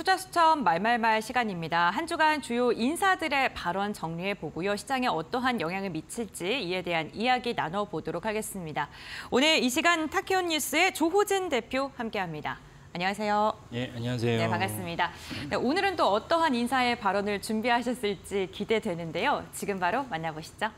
투자 수첩 말말말 시간입니다. 한 주간 주요 인사들의 발언 정리해 보고요. 시장에 어떠한 영향을 미칠지 이에 대한 이야기 나눠보도록 하겠습니다. 오늘 이 시간 타키온 뉴스의 조호진 대표 함께합니다. 안녕하세요. 예, 안녕하세요. 네, 반갑습니다. 네, 오늘은 또 어떠한 인사의 발언을 준비하셨을지 기대되는데요. 지금 바로 만나보시죠.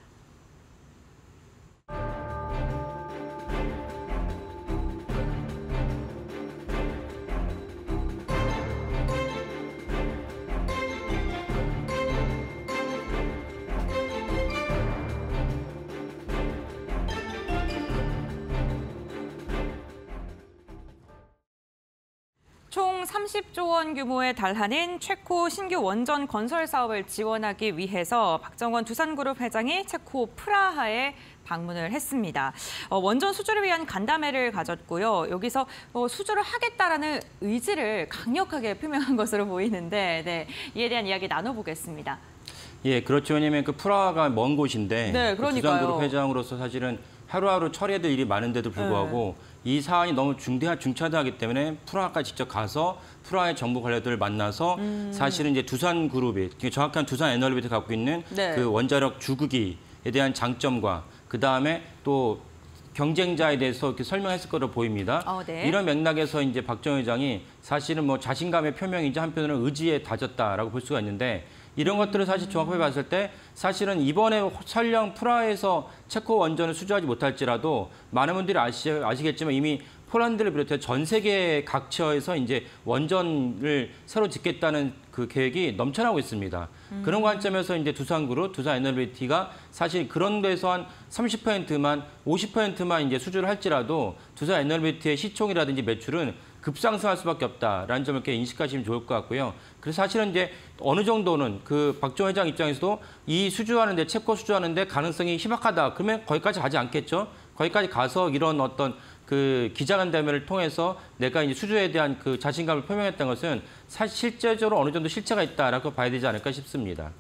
총 30조 원 규모에 달하는 체코 신규 원전 건설 사업을 지원하기 위해서 박정원 두산그룹 회장이 체코 프라하에 방문을 했습니다. 어, 원전 수주를 위한 간담회를 가졌고요. 여기서 어, 수주를 하겠다라는 의지를 강력하게 표명한 것으로 보이는데 네, 이에 대한 이야기 나눠보겠습니다. 예, 그렇죠. 왜냐하면 그 프라하가 먼 곳인데 네, 그. 두산그룹 회장으로서 사실은 하루하루 처리해야 될 일이 많은데도 불구하고 이 사안이 너무 중대한 중차대하기 때문에 프라하까지 직접 가서 프라하의 정부 관료들을 만나서 사실은 이제 두산 그룹이 정확한 두산 에너비를 갖고 있는 네. 그 원자력 주구기에 대한 장점과 그 다음에 또 경쟁자에 대해서 이렇게 설명했을 거로 보입니다. 어, 네. 이런 맥락에서 이제 박정 회장이 사실은 뭐 자신감의 표명이지 한편으로는 의지에 다졌다라고 볼 수가 있는데 이런 것들을 사실 종합해 봤을 때 사실은 이번에 설령 프라하에서 체코 원전을 수주하지 못할지라도 많은 분들이 아시, 아시겠지만 이미 폴란드를 비롯해 전 세계 각처에서 이제 원전을 새로 짓겠다는 그 계획이 넘쳐나고 있습니다. 그런 관점에서 이제 두산그룹, 두산에너비티가 사실 그런 데서 한 30%만 50%만 이제 수주를 할지라도 두산에너비티의 시총이라든지 매출은 급상승할 수밖에 없다라는 점을 이렇게 인식하시면 좋을 것 같고요. 그래서 사실은 이제 어느 정도는 그 박정 회장 입장에서도 이 수주하는데 체코 수주하는데 가능성이 희박하다. 그러면 거기까지 가지 않겠죠. 거기까지 가서 이런 어떤 그 기자간담회를 통해서 내가 이제 수주에 대한 그 자신감을 표명했던 것은 사실 실제적으로 어느 정도 실체가 있다라고 봐야 되지 않을까 싶습니다.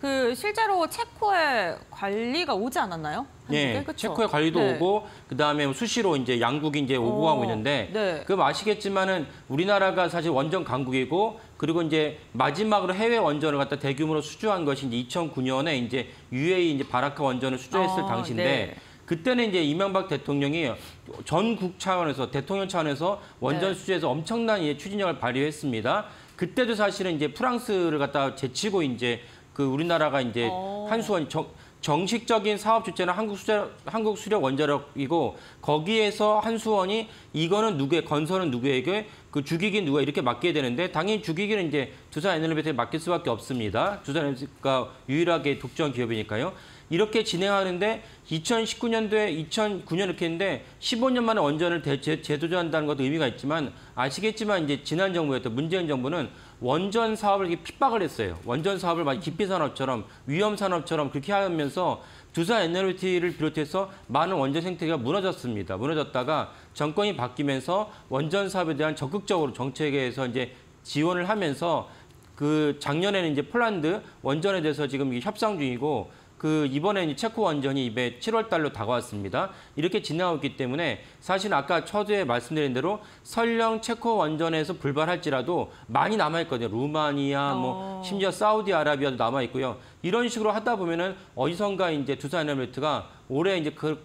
그 실제로 체코에 관리가 오지 않았나요? 예, 한국에? 그쵸? 체코의 관리도 네. 오고 그 다음에 수시로 이제 양국이 이제 오고 어, 가고 있는데 네. 그럼 아시겠지만은 우리나라가 사실 원전 강국이고 그리고 이제 마지막으로 해외 원전을 갖다 대규모로 수주한 것이 이제 2009년에 이제 UAE 이제 바라카 원전을 수주했을 어, 당시인데 네. 그때는 이제 이명박 대통령이 전국 차원에서 대통령 차원에서 원전 네. 수주에서 엄청난 이 추진력을 발휘했습니다. 그때도 사실은 이제 프랑스를 갖다 제치고 이제 그 우리나라가 이제 어. 한수원 정, 정식적인 사업 주체는 한국 수력, 한국 수력 원자력이고 거기에서 한수원이 이거는 누구의 건설은 누구에게 그 주기기 누가 이렇게 맡겨야 되는데 당연히 주기기는 이제 두산 에너비티에 맡길 수밖에 없습니다. 두산 에너비티가 유일하게 독점 기업이니까요. 이렇게 진행하는데 2019년도에 2009년 이렇게 했는데 15년 만에 원전을 대, 재, 재도전한다는 것도 의미가 있지만 아시겠지만 이제 지난 정부였던 문재인 정부는 원전 사업을 이렇게 핍박을 했어요. 원전 사업을 많이 기피 산업처럼 위험 산업처럼 그렇게 하면서 두산 에너비티를 비롯해서 많은 원전 생태계가 무너졌습니다. 무너졌다가 정권이 바뀌면서 원전 사업에 대한 적극적으로 정책에서 이제 지원을 하면서 그 작년에는 이제 폴란드 원전에 대해서 지금 협상 중이고 그 이번에는 체코 원전이 이제 7월 달로 다가왔습니다. 이렇게 지나고 있기 때문에 사실 아까 처제에 말씀드린 대로 설령 체코 원전에서 불발할지라도 많이 남아 있거든요. 루마니아 뭐 어. 심지어 사우디아라비아도 남아 있고요. 이런 식으로 하다 보면은 어디선가 이제 두산에너비트가 올해 이제 그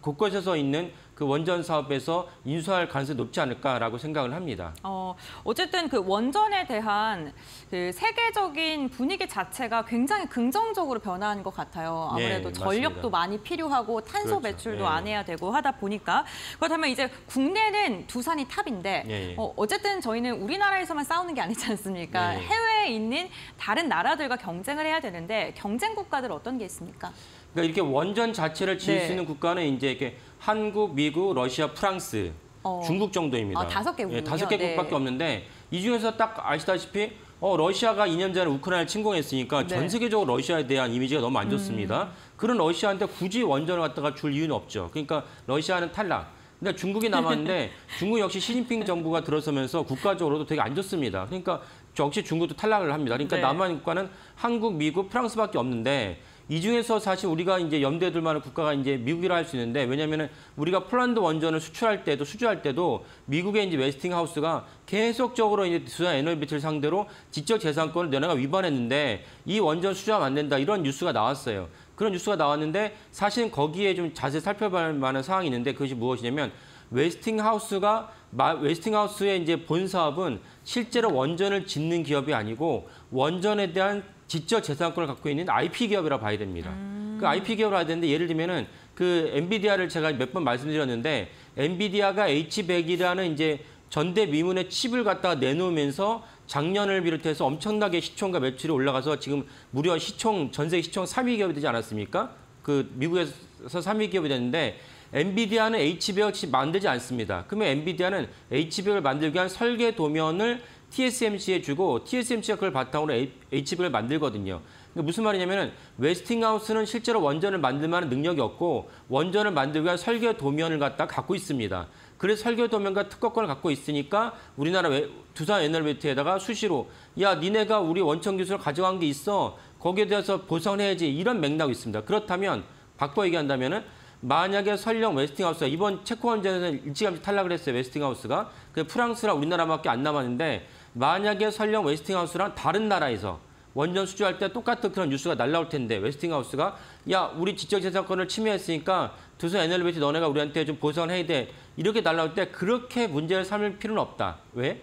곳곳에서 있는 그 원전 사업에서 인수할 가능성이 높지 않을까라고 생각을 합니다. 어, 어쨌든 그 원전에 대한 그 세계적인 분위기 자체가 굉장히 긍정적으로 변한 것 같아요. 아무래도 네, 전력도. 많이 필요하고 탄소 그렇죠. 매출도 네. 안 해야 되고 하다 보니까 그렇다면 이제 국내는 두산이 탑인데 예, 예. 어, 어쨌든 저희는 우리나라에서만 싸우는 게 아니지 않습니까? 네. 해외에 있는 다른 나라들과 경쟁을 해야 되는데 경쟁 국가들 어떤 게 있습니까? 그러니까 이렇게 원전 자체를 지을 네. 수 있는 국가는 이제 이렇게 한국, 미국, 러시아, 프랑스, 어. 중국 정도입니다. 아, 다섯 개국이군요. 예, 다섯 개국밖에 네. 없는데 이 중에서 딱 아시다시피 어, 러시아가 2년 전에 우크라이나를 침공했으니까 네. 음. 전 세계적으로 러시아에 대한 이미지가 너무 안 좋습니다. 그런 러시아한테 굳이 원전을 갖다가 줄 이유는 없죠. 그러니까 러시아는 탈락. 근데 중국이 남았는데 중국 역시 시진핑 정부가 들어서면서 국가적으로도 되게 안 좋습니다. 그러니까 역시 중국도 탈락을 합니다. 그러니까 네. 남한 국가는 한국, 미국, 프랑스밖에 없는데 이 중에서 사실 우리가 이제 염두에 둘 만한 국가가 이제 미국이라 할 수 있는데 왜냐면은 우리가 폴란드 원전을 수출할 때도 수주할 때도 미국의 이제 웨스팅하우스가 계속적으로 이제 두산 에너비트를 상대로 지적 재산권을 너네가 위반했는데 이 원전 수주하면 안 된다 이런 뉴스가 나왔어요. 그런 뉴스가 나왔는데 사실은 거기에 좀 자세히 살펴볼 만한 사항이 있는데 그것이 무엇이냐면 웨스팅하우스가 웨스팅하우스의 이제 본 사업은 실제로 원전을 짓는 기업이 아니고 원전에 대한 지적 재산권을 갖고 있는 IP 기업이라고 봐야 됩니다. 그 IP 기업을 해야 되는데 예를 들면은 그 엔비디아를 제가 몇 번 말씀드렸는데 엔비디아가 H100이라는 이제 전대 미문의 칩을 갖다가 내놓으면서 작년을 비롯해서 엄청나게 시총과 매출이 올라가서 지금 무려 시총 전 세계 시총 3위 기업이 되지 않았습니까? 그 미국에서 3위 기업이 됐는데 엔비디아는 H100을 만들지 않습니다. 그러면 엔비디아는 H100을 만들기 위한 설계 도면을 TSMC에 주고 TSMC가 그걸 바탕으로 H100을 만들거든요. 그러니까 무슨 말이냐면은 웨스팅하우스는 실제로 원전을 만들 만한 능력이 없고 원전을 만들기 위한 설계 도면을 갖다 갖고 있습니다. 그래서 설계 도면과 특허권을 갖고 있으니까 우리나라 웨- 두산 에너베이트에다가 수시로 야 니네가 우리 원천 기술을 가져간 게 있어 거기에 대해서 보상해야지 이런 맥락이 있습니다. 그렇다면 바꿔 얘기한다면은 만약에 설령 웨스팅하우스가 이번 체코 원전에서는 일찌감치 탈락을 했어요. 웨스팅하우스가. 그 프랑스랑 우리나라밖에 안 남았는데 만약에 설령 웨스팅하우스랑 다른 나라에서 원전 수주할 때 똑같은 그런 뉴스가 날라올 텐데 웨스팅하우스가 야 우리 지적재산권을 침해했으니까 두산 에너베이트 너네가 우리한테 좀 보상을 해야 돼. 이렇게 날라올 때 그렇게 문제를 삼을 필요는 없다. 왜?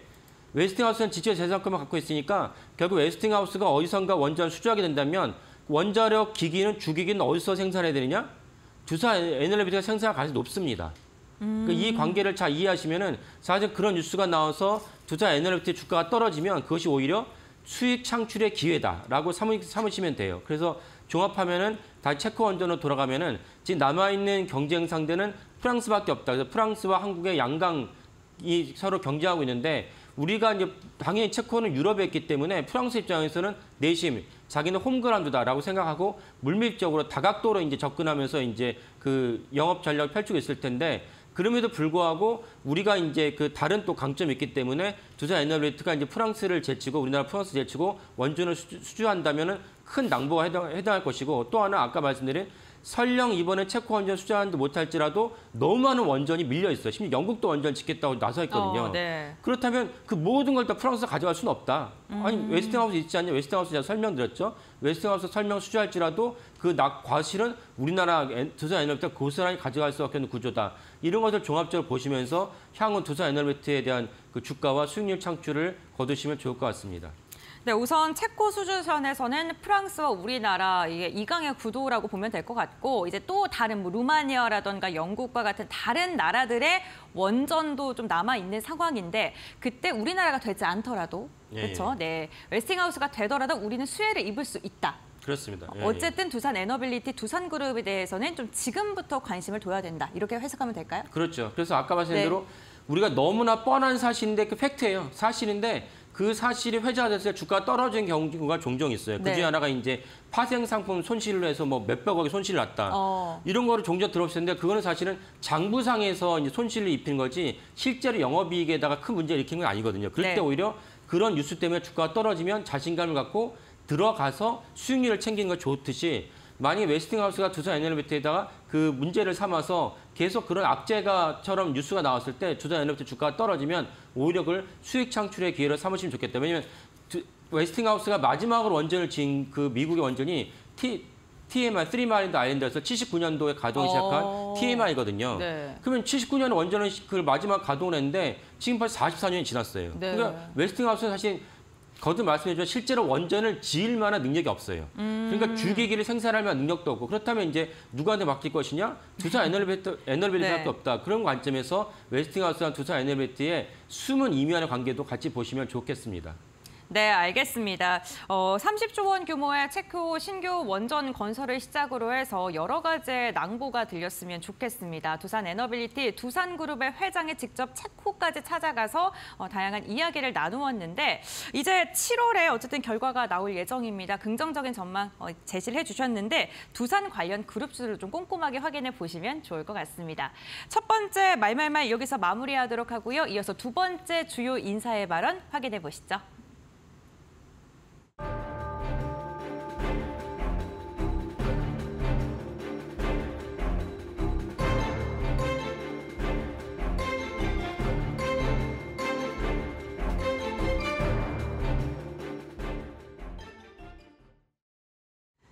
웨스팅하우스는 지적재산권만 갖고 있으니까 결국 웨스팅하우스가 어디선가 원전 수주하게 된다면 원자력 기기는 주기기는 어디서 생산해야 되느냐 두산 에너베이트가 생산할 가능성이 높습니다. 그러니까 이 관계를 잘 이해하시면은 사실 그런 뉴스가 나와서 두산 에너베이트 주가가 떨어지면 그것이 오히려 수익 창출의 기회다라고 삼으, 삼으시면 돼요. 그래서 종합하면은 다시 체코 원전으로 돌아가면은 지금 남아 있는 경쟁 상대는 프랑스밖에 없다. 그래서 프랑스와 한국의 양강이 서로 경쟁하고 있는데 우리가 이제 당연히 체코는 유럽에 있기 때문에 프랑스 입장에서는 내심 자기는 홈그라운드다라고 생각하고 물밀적으로 다각도로 이제 접근하면서 이제 그 영업 전략을 펼치고 있을 텐데 그럼에도 불구하고 우리가 이제 그 다른 또 강점이 있기 때문에 두산 에너베이트가 이제 프랑스를 제치고 우리나라 프랑스 제치고 원전을 수주, 수주한다면은 큰 낭보가 해당, 해당할 것이고 또 하나 아까 말씀드린 설령 이번에 체코 원전 수주하는데 못할지라도 너무 많은 원전이 밀려 있어요. 심지어 영국도 원전 짓겠다고 나서 있거든요. 어, 네. 그렇다면 그 모든 걸 다 프랑스가 가져갈 수는 없다. 아니 웨스팅하우스 있지 않냐? 웨스팅하우스 제가 설명드렸죠. 웨스팅하우스 설명 수주할지라도 그 낙 과실은 우리나라 엔- 두산 에너베이트가 고스란히 가져갈 수밖에 없는 구조다. 이런 것을 종합적으로 보시면서 향후 두산 에너베이트에 대한 그 주가와 수익률 창출을 거두시면 좋을 것 같습니다. 네, 우선 체코 수주선에서는 프랑스와 우리나라 이게 이강의 구도라고 보면 될 것 같고 이제 또 다른 뭐 루마니아라던가 영국과 같은 다른 나라들의 원전도 좀 남아 있는 상황인데 그때 우리나라가 되지 않더라도 예, 그렇죠. 네, 웨스팅하우스가 되더라도 우리는 수혜를 입을 수 있다. 그렇습니다. 예, 예. 어쨌든 두산 에너빌리티 두산 그룹에 대해서는 좀 지금부터 관심을 둬야 된다. 이렇게 해석하면 될까요? 그렇죠. 그래서 아까 말씀드린 네. 대로 우리가 너무나 뻔한 사실인데 그 팩트예요. 사실인데 그 사실이 회자가 됐을 때 주가가 떨어지는 경우가 종종 있어요. 그 네. 중에 하나가 이제 파생 상품 손실로 해서 뭐 몇백억의 손실을 났다. 어. 이런 거를 종종 들어봤었는데 그거는 사실은 장부상에서 이제 손실을 입힌 거지 실제로 영업이익에다가 큰 문제를 일으킨 건 아니거든요. 그럴 네. 때 오히려 그런 뉴스 때문에 주가가 떨어지면 자신감을 갖고 들어가서 수익률을 챙기는 거 좋듯이 만약에 웨스팅하우스가 두산 에너베이트에다가 그 문제를 삼아서 계속 그런 악재가처럼 뉴스가 나왔을 때 두산 에너베이트 주가가 떨어지면 오히려 그걸 수익 창출의 기회로 삼으시면 좋겠다. 왜냐하면 두- 웨스팅하우스가 마지막으로 원전을 지은 그 미국의 원전이 T, TMI, Three Mile Island에서 79년도에 가동을 시작한 어. TMI거든요. 네. 그러면 79년에 원전을 시- 그걸 마지막 가동을 했는데 지금 벌써 44년이 지났어요. 네. 그러니까 웨스팅하우스는 사실 거듭 말씀해주지만 실제로 원전을 지을 만한 능력이 없어요. 음. 그러니까 주기기를 생산할 만한 능력도 없고 그렇다면 이제 누구한테 맡길 것이냐? 두산 에너베이트 에너베이트밖에 네. 없다. 그런 관점에서 웨스팅하우스랑 두산 에너베이트의 숨은 이면의 관계도 같이 보시면 좋겠습니다. 네, 알겠습니다. 어, 30조 원 규모의 체코 신규 원전 건설을 시작으로 해서 여러 가지의 낭보가 들렸으면 좋겠습니다. 두산 에너빌리티 두산그룹의 회장이 직접 체코까지 찾아가서 어, 다양한 이야기를 나누었는데 이제 7월에 어쨌든 결과가 나올 예정입니다. 긍정적인 전망 어, 제시를 해주셨는데 두산 관련 그룹주를 좀 꼼꼼하게 확인해 보시면 좋을 것 같습니다. 첫 번째 말말말 여기서 마무리하도록 하고요. 이어서 두 번째 주요 인사의 발언 확인해 보시죠.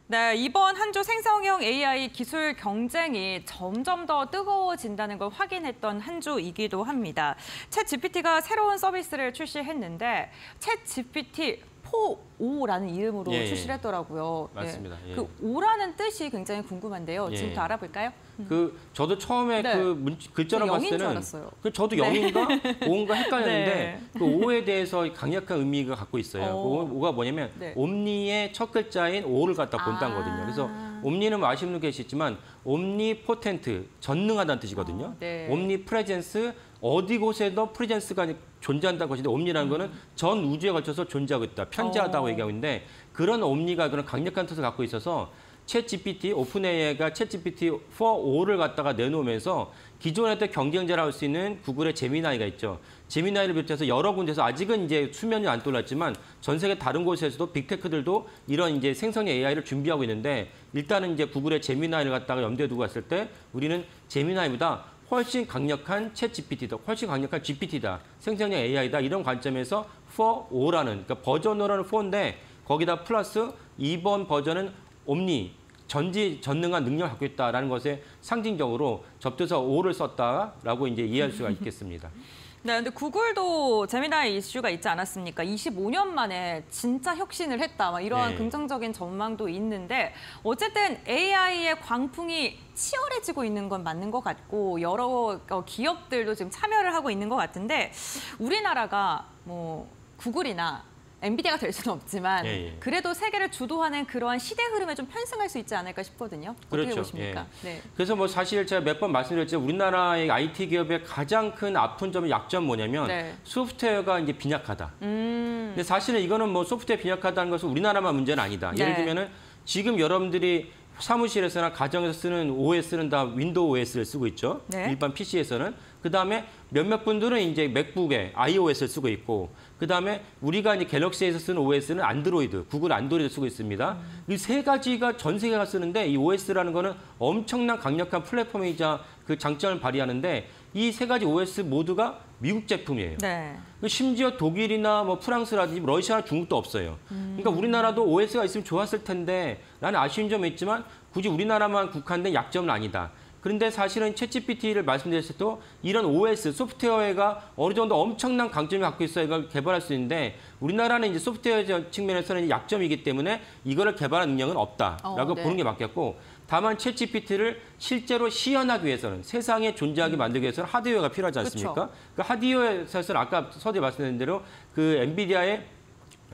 네, 이번 한주 생성형 AI 기술 경쟁이 점점 더 뜨거워진다는 걸 확인했던 한 주이기도 합니다. 챗 GPT가 새로운 서비스를 출시했는데 챗 GPT 4.5라는 이름으로 예, 예. 출시를 했더라고요. 맞습니다. 네. 예. 그 5라는 뜻이 굉장히 궁금한데요. 예. 지금부터 알아볼까요? 그 저도 처음에 네. 그 문, 글자로 저 봤을 때는. 그 저도 네. 영인가 오인가 헷갈렸는데 네. 그 오에 대해서 강력한 의미가 갖고 있어요. 오. 그 오가 뭐냐면 네. 옴니의 첫 글자인 오를 갖다 본다는 아. 그래서 Omni는 뭐 아시는 분 계시지만 omnipotent 전능하다는 뜻이거든요. 어, 네. omnipresence 어디 곳에도 presence가 존재한다는 것인데 omni라는 거는 전 우주에 걸쳐서 존재하고 있다. 편재하다고 어. 얘기하고 있는데 그런 omni가 그런 강력한 뜻을 갖고 있어서 챗 GPT 오픈 AI가 챗 GPT 4.5를 갖다가 내놓으면서 기존에 했던 경쟁자를 할수 있는 구글의 제미나이가 있죠. 제미나이를 비롯해서 여러 군데서 아직은 이제 수면이 안 떠올랐지만 전 세계 다른 곳에서도 빅테크들도 이런 이제 생성형 AI를 준비하고 있는데 일단은 이제 구글의 제미나이를 갖다가 염두에 두고 봤을 때 우리는 제미나이보다 훨씬 강력한 챗 GPT다, 훨씬 강력한 GPT다, 생성형 AI다 이런 관점에서 4.5라는 그러니까 버전으로는 4인데 거기다 플러스 이번 버전은 옴니 전지 전능한 능력을 갖고 있다라는 것에 상징적으로 접대서 5를 썼다라고 이제 이해할 수가 있겠습니다. 네, 근데 구글도 재미나이 이슈가 있지 않았습니까? 25년 만에 진짜 혁신을 했다. 막 이러한 네. 긍정적인 전망도 있는데 어쨌든 AI의 광풍이 치열해지고 있는 건 맞는 것 같고 여러 어, 기업들도 지금 참여를 하고 있는 것 같은데 우리나라가 뭐 구글이나 엔비디아가 될 수는 없지만 예, 예. 그래도 세계를 주도하는 그러한 시대 흐름에 좀 편승할 수 있지 않을까 싶거든요. 어떻게 그렇죠. 보십니까? 네. 그래서 뭐 사실 제가 몇 번 말씀드렸지만 우리나라의 IT 기업의 가장 큰 아픈 점은 약점 뭐냐면 네. 소프트웨어가 이제 빈약하다. 음. 근데 사실은 이거는 뭐 소프트웨어 빈약하다는 것은 우리나라만 문제는 아니다. 예를 네. 들면은 지금 여러분들이 사무실에서나 가정에서 쓰는 OS는 다 윈도우 OS를 쓰고 있죠. 네. 일반 PC에서는. 그다음에 몇몇 분들은 이제 맥북에 iOS를 쓰고 있고 그다음에 우리가 이제 갤럭시에서 쓰는 OS는 안드로이드, 구글 안드로이드 쓰고 있습니다. 이세 가지가 전 세계가 쓰는데 이 OS라는 거는 엄청난 강력한 플랫폼이자 그 장점을 발휘하는데 이 세 가지 OS 모두가 미국 제품이에요. 네. 그 심지어 독일이나 뭐 프랑스라든지 러시아, 중국도 없어요. 그러니까 우리나라도 OS가 있으면 좋았을 텐데 라는 아쉬운 점이 있지만 굳이 우리나라만 국한된 약점은 아니다. 그런데 사실은 챗GPT를 말씀드렸을 때도 이런 OS, 소프트웨어가 어느 정도 엄청난 강점을 갖고 있어야 이걸 개발할 수 있는데 우리나라는 이제 소프트웨어 측면에서는 약점이기 때문에 이거를 개발할 능력은 없다라고 어, 네. 보는 게 맞겠고 다만 챗GPT를 실제로 시연하기 위해서는 세상에 존재하게 만들기 위해서는 하드웨어가 필요하지 않습니까? 그쵸. 그 하드웨어에서는 아까 서두에 말씀드린 대로 그 엔비디아의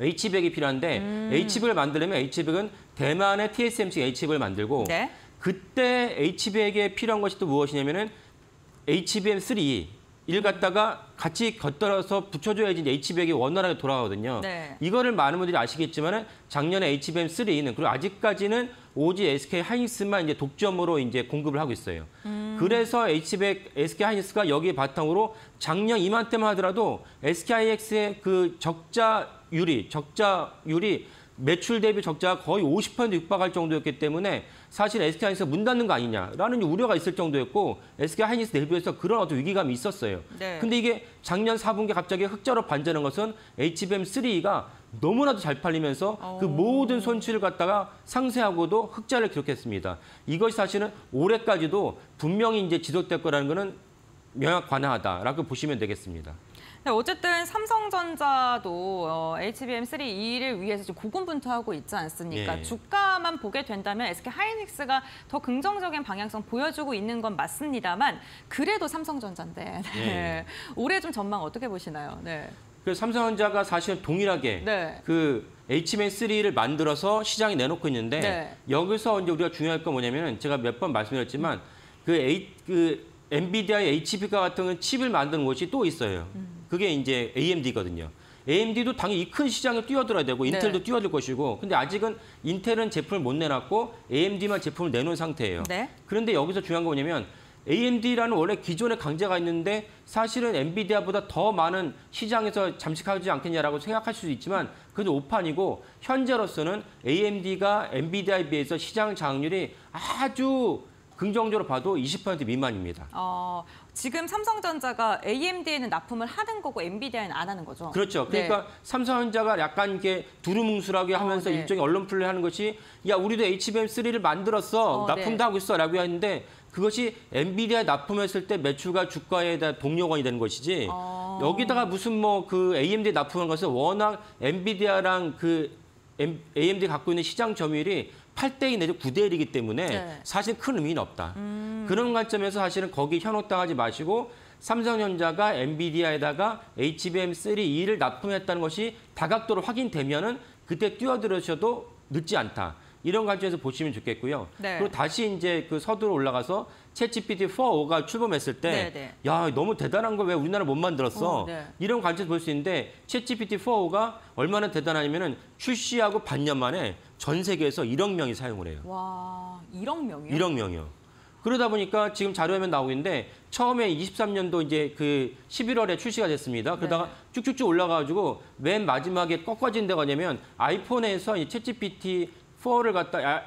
H백이 필요한데 음. H백을 만들려면 H백은 대만의 TSMC H백을 만들고 네. 그때 H백에 필요한 것이 또 무엇이냐면은 HBM3 일 갖다가 같이 겉들어서 붙여줘야지 이제 H백이 원활하게 돌아가거든요. 네. 이거를 많은 분들이 아시겠지만은 작년에 HBM3는 그리고 아직까지는 오지 SK 하이닉스만 이제 독점으로 이제 공급을 하고 있어요. 그래서 HBM SK 하이닉스가 여기에 바탕으로 작년 이맘때만 하더라도 SK 하이닉스의 그 적자율이 적자율이 매출 대비 적자가 거의 50% 육박할 정도였기 때문에 사실 SK 하이닉스가 문 닫는 거 아니냐라는 우려가 있을 정도였고 SK 하이닉스 내부에서 그런 어떤 위기감이 있었어요. 네. 근데 이게 작년 4분기 갑자기 흑자로 반전한 것은 HBM3가 너무나도 잘 팔리면서 그 오. 모든 손실을 갖다가 상쇄하고도 흑자를 기록했습니다. 이것이 사실은 올해까지도 분명히 이제 지속될 거라는 거는 명확 관하다라고 보시면 되겠습니다. 네, 어쨌든 삼성전자도 어, HBM3E를 위해서 지금 고군분투하고 있지 않습니까? 예. 주가만 보게 된다면 SK 하이닉스가 더 긍정적인 방향성 보여주고 있는 건 맞습니다만 그래도 삼성전자인데 네. 예. 올해 좀 전망 어떻게 보시나요? 네. 그래서 삼성전자가 사실 동일하게 네. 그 HBM3를 만들어서 시장에 내놓고 있는데 네. 여기서 이제 우리가 중요할 건 뭐냐면은 제가 몇 번 말씀드렸지만 그, A, 그 엔비디아의 HB가 같은 칩을 만드는 곳이 또 있어요. 그게 이제 AMD거든요. AMD도 당연히 이 큰 시장에 뛰어들어야 되고 인텔도 네. 뛰어들 것이고 근데 아직은 인텔은 제품을 못 내놨고 AMD만 제품을 내놓은 상태예요. 네. 그런데 여기서 중요한 건 뭐냐면 AMD라는 원래 기존의 강자가 있는데 사실은 엔비디아보다 더 많은 시장에서 잠식하지 않겠냐라고 생각할 수도 있지만 그건 오판이고 현재로서는 AMD가 엔비디아에 비해서 시장 장악률이 아주 그 긍정적으로 봐도 20% 미만입니다. 어, 지금 삼성전자가 AMD에는 납품을 하는 거고 엔비디아에는 안 하는 거죠. 그렇죠. 네. 그러니까 삼성전자가 약간 이게 두루뭉술하게 하면서 네. 일종의 언론 플레이 하는 것이 야 우리도 HBM3를 만들었어 어, 납품도 네. 하고 있어라고 했는데 그것이 엔비디아에 납품했을 때 매출과 주가에 대한 동력원이 되는 것이지 어. 여기다가 무슨 뭐 그 AMD 납품한 것은 워낙 엔비디아랑 그 AMD 갖고 있는 시장 점유율이 8대2 내지 9대 1이기 때문에 네. 사실 큰 의미는 없다. 그런 관점에서 사실은 거기 현혹당하지 마시고 삼성전자가 엔비디아에다가 HBM3 E를 납품했다는 것이 다각도로 확인되면은 그때 뛰어들으셔도 늦지 않다. 이런 관점에서 보시면 좋겠고요. 네. 그리고 다시 이제 그 서두로 올라가서 챗GPT 4가 출범했을 때, 네, 네. 야 너무 대단한 걸 왜 우리나라 못 만들었어? 어, 네. 이런 관점에서 볼 수 있는데 챗GPT 4가 얼마나 대단하냐면은 출시하고 반년 만에 전 세계에서 1억 명이 사용을 해요. 와, 1억 명이요? 1억 명이요. 그러다 보니까 지금 자료화면 나오고 있는데 처음에 23년도 이제 그 11월에 출시가 됐습니다. 그러다가 네. 쭉쭉쭉 올라가가지고 맨 마지막에 꺾어진 데가 뭐냐면 아이폰에서 이 챗GPT 4를 갖다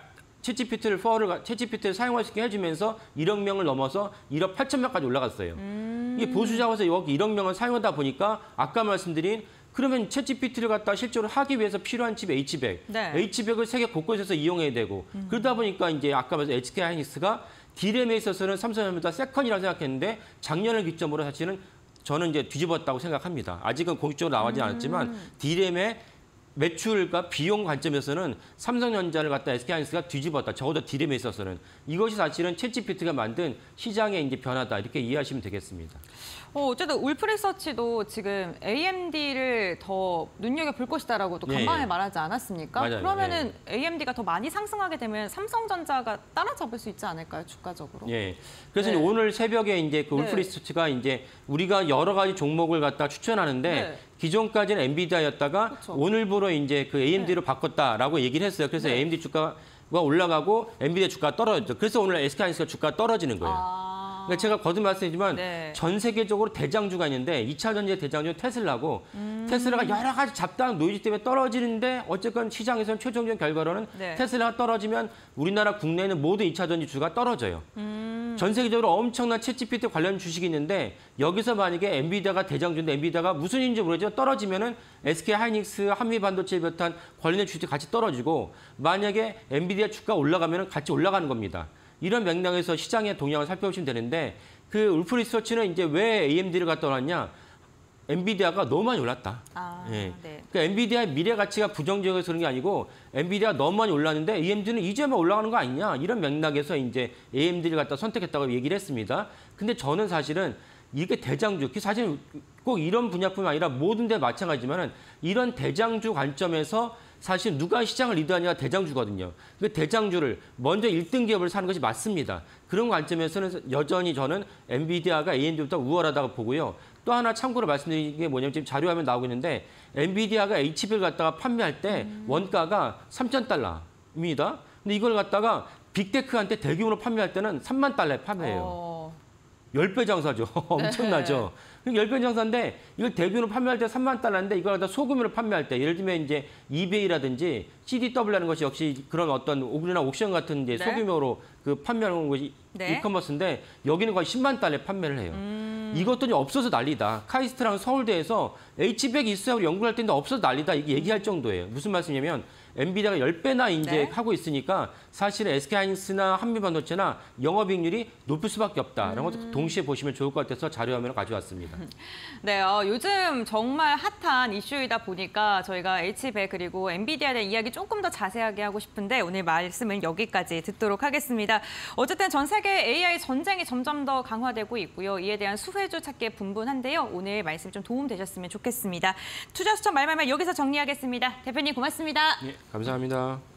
아, 챗GPT를 4를 가- 챗GPT를 사용할 수 있게 해주면서 1억 명을 넘어서 1억 8천 명까지 올라갔어요. 음. 이게 보수 작업에서 여기 1억 명을 사용하다 보니까 아까 말씀드린 그러면 챗GPT를 갖다 실제로 하기 위해서 필요한 칩 H100, 네. H100을 세계 곳곳에서 이용해야 되고 그러다 보니까 이제 아까 말씀 HK 하이닉스가 D램에 있어서는 삼성전자 세컨이라고 생각했는데 작년을 기점으로 사실은 저는 이제 뒤집었다고 생각합니다. 아직은 공식적으로 나오지 않았지만 D램의 매출과 비용 관점에서는 삼성전자를 갖다 SK하이닉스가 뒤집었다. 적어도 D램에 있어서는 이것이 사실은 챗GPT가 만든 시장의 이제 변화다 이렇게 이해하시면 되겠습니다. 어, 어쨌든 울프리서치도 지금 AMD를 더 눈여겨 볼 것이다라고 또 예, 간밤에 예. 말하지 않았습니까? 맞아요. 그러면은 AMD가 더 많이 상승하게 되면 삼성전자가 따라잡을 수 있지 않을까요, 주가적으로? 예. 그래서 네. 오늘 새벽에 이제 그 네. 울프리서치가 이제 우리가 여러 가지 종목을 갖다 추천하는데 네. 기존까지는 엔비디아였다가 그쵸. 오늘부로 이제 그 AMD로 바꿨다라고 얘기를 했어요. 그래서 네. AMD 주가가 올라가고 엔비디아 주가가 떨어졌죠. 그래서 오늘 SK하이닉스가 주가가 떨어지는 거예요. 아, 그러니까 제가 거듭 말씀드리지만 네. 전 세계적으로 대장주가 있는데 2차 전지의 대장주 테슬라고 음. 테슬라가 여러 가지 잡다한 노이즈 때문에 떨어지는데 어쨌건 시장에서는 최종적인 결과로는 네. 테슬라가 떨어지면 우리나라 국내는 모두 2차 전지 주가 떨어져요. 음. 전 세계적으로 엄청난 챗GPT 관련 주식이 있는데 여기서 만약에 엔비디아가 대장주인데 엔비디아가 무슨 일인지 모르죠. 떨어지면은 SK 하이닉스, 한미 반도체 비롯한 관련된 주식이 같이 떨어지고 만약에 엔비디아 주가 올라가면은 같이 올라가는 겁니다. 이런 맥락에서 시장의 동향을 살펴보시면 되는데 그 울프 리서치는 이제 왜 AMD를 갖다 놨냐? 엔비디아가 너무 많이 올랐다. 아, 예. 네. 그러니까 엔비디아의 미래 가치가 부정적이어서 그런 게 아니고 엔비디아가 너무 많이 올랐는데 AMD는 이제만 올라가는 거 아니냐 이런 맥락에서 이제 AMD를 갖다 선택했다고 얘기를 했습니다. 근데 저는 사실은 이게 대장주, 그 사실 꼭 이런 분야뿐만 아니라 모든 데 마찬가지지만은 이런 대장주 관점에서 사실 누가 시장을 리드하냐가 대장주거든요. 그 대장주를 먼저 1등 기업을 사는 것이 맞습니다. 그런 관점에서는 여전히 저는 엔비디아가 AMD보다 우월하다고 보고요. 또 하나 참고로 말씀드린 게 뭐냐면 지금 자료화면 나오고 있는데 엔비디아가 H를 갖다가 판매할 때 원가가 3천 달러입니다. 근데 이걸 갖다가 빅테크한테 대규모로 판매할 때는 3만 달러에 판매해요. 어, 10배 장사죠. 엄청나죠. 그러니까 10배 장사인데 이걸 대규모로 판매할 때 3만 달러인데 이걸 갖다 소규모로 판매할 때 예를 들면 이제 이베이라든지 CDW라는 것이 역시 그런 어떤 우리나라 옥션 같은 이제 네. 소규모로 그 판매하는 것이 네. 이커머스인데 여기는 거의 10만 달러에 판매를 해요. 음. 이것들이 없어서 난리다. 카이스트랑 서울대에서 H100 있어야 연구할 때인데 없어서 난리다. 이게 얘기할 정도예요. 무슨 말씀이냐면 엔비디아가 10배나 이제 네. 하고 있으니까 사실은 SK하이닉스나 한미반도체나 영업이익률이 높을 수밖에 없다라는 음. 것도 동시에 보시면 좋을 것 같아서 자료화면을 가져왔습니다. 네, 어, 요즘 정말 핫한 이슈이다 보니까 저희가 H백 그리고 엔비디아에 대한 이야기 조금 더 자세하게 하고 싶은데 오늘 말씀은 여기까지 듣도록 하겠습니다. 어쨌든 전 세계 AI 전쟁이 점점 더 강화되고 있고요. 이에 대한 수혜주 찾기에 분분한데요. 오늘 말씀 좀 도움 되셨으면 좋겠습니다. 투자 수천 말말말 여기서 정리하겠습니다. 대표님 고맙습니다. 예, 감사합니다.